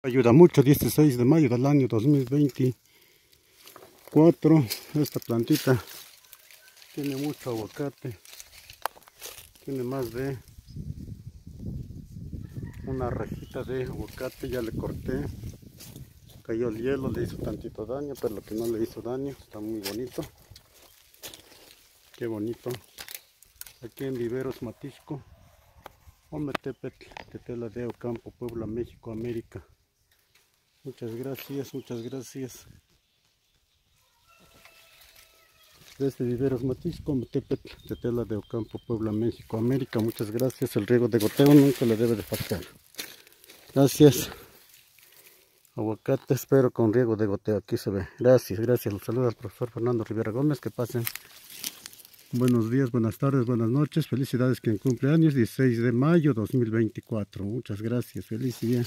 Ayuda mucho, 16 de mayo del año 2024. Esta plantita tiene mucho aguacate. Tiene más de una rejita de aguacate. Ya le corté. Cayó el hielo, le hizo tantito daño, pero lo que no le hizo daño está muy bonito. Qué bonito. Aquí en Viveros Matisco. Ometepetl, Tetela de Ocampo, Puebla, México, América. Muchas gracias, muchas gracias. Desde Viveros Matisco, Metepetl, Tetela de Ocampo, Puebla, México, América. Muchas gracias. El riego de goteo nunca le debe de faltar. Gracias. Aguacate, espero con riego de goteo. Aquí se ve. Gracias, gracias. Los saluda al profesor Fernando Rivera Gómez. Que pasen Buenos días, buenas tardes, buenas noches. Felicidades quien cumple años, 16 de mayo 2024. Muchas gracias. Feliz día.